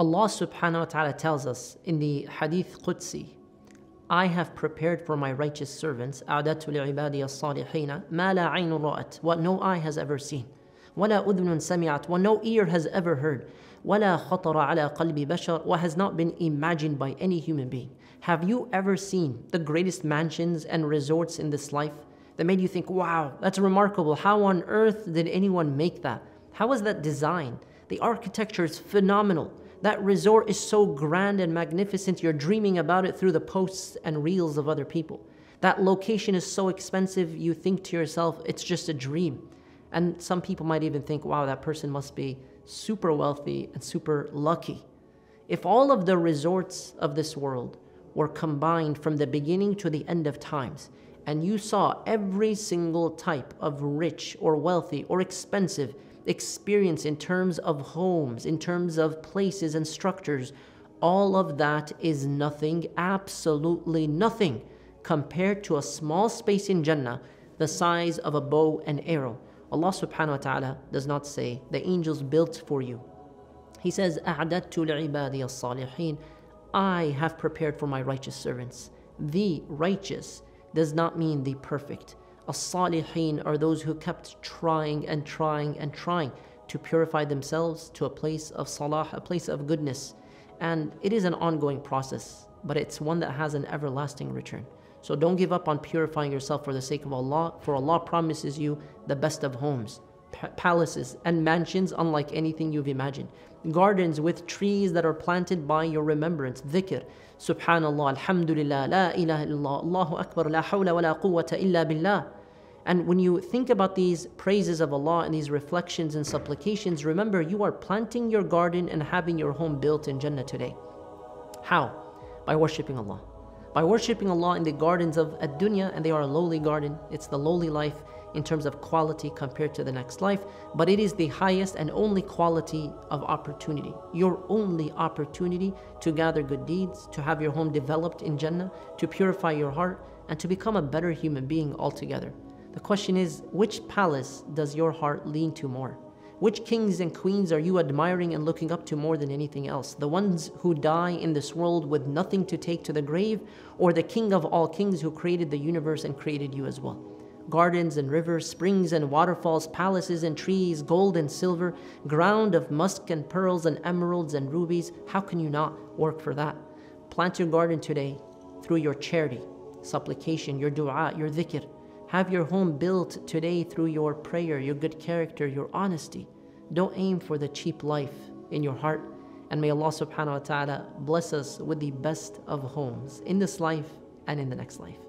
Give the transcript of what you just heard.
Allah subhanahu wa ta'ala tells us in the Hadith Qudsi, I have prepared for my righteous servants أعددت لعبادي الصالحين ما لا عين رأت what no eye has ever seen ولا أذن سمعت what no ear has ever heard ولا خطر على قلب بشر what has not been imagined by any human being Have you ever seen the greatest mansions and resorts in this life that made you think, wow, that's remarkable. How on earth did anyone make that? How was that designed? The architecture is phenomenal. That resort is so grand and magnificent, you're dreaming about it through the posts and reels of other people. That location is so expensive, you think to yourself, it's just a dream. And some people might even think, wow, that person must be super wealthy and super lucky. If all of the resorts of this world were combined from the beginning to the end of times, and you saw every single type of rich or wealthy or expensive experience in terms of homes, in terms of places and structures, all of that is nothing, absolutely nothing, compared to a small space in Jannah the size of a bow and arrow. Allah subhanahu wa ta'ala does not say the angels built for you. He says, أَعْدَدْتُ لِعِبَادِيَ الصَّالِحِينَ I have prepared for my righteous servants. The righteous does not mean the perfect. As-salihin are those who kept trying and trying and trying to purify themselves to a place of salah, a place of goodness. And it is an ongoing process, but it's one that has an everlasting return. So don't give up on purifying yourself for the sake of Allah, for Allah promises you the best of homes, palaces, and mansions unlike anything you've imagined. Gardens with trees that are planted by your remembrance, dhikr, Subhanallah, Alhamdulillah, La ilaha illallah, Allahu Akbar, La hawla wa la quwwata illa billah. And when you think about these praises of Allah and these reflections and supplications, remember you are planting your garden and having your home built in Jannah today. How? By worshipping Allah. By worshipping Allah in the gardens of ad-dunya, and they are a lowly garden, it's the lowly life in terms of quality compared to the next life, but it is the highest and only quality of opportunity. Your only opportunity to gather good deeds, to have your home developed in Jannah, to purify your heart, and to become a better human being altogether. The question is, which palace does your heart lean to more? Which kings and queens are you admiring and looking up to more than anything else? The ones who die in this world with nothing to take to the grave, or the king of all kings who created the universe and created you as well? Gardens and rivers, springs and waterfalls, palaces and trees, gold and silver, ground of musk and pearls and emeralds and rubies. How can you not work for that? Plant your garden today through your charity, supplication, your dua, your dhikr. Have your home built today through your prayer, your good character, your honesty. Don't aim for the cheap life in your heart. And may Allah subhanahu wa ta'ala bless us with the best of homes in this life and in the next life.